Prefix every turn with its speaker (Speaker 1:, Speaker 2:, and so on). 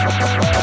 Speaker 1: Gracias.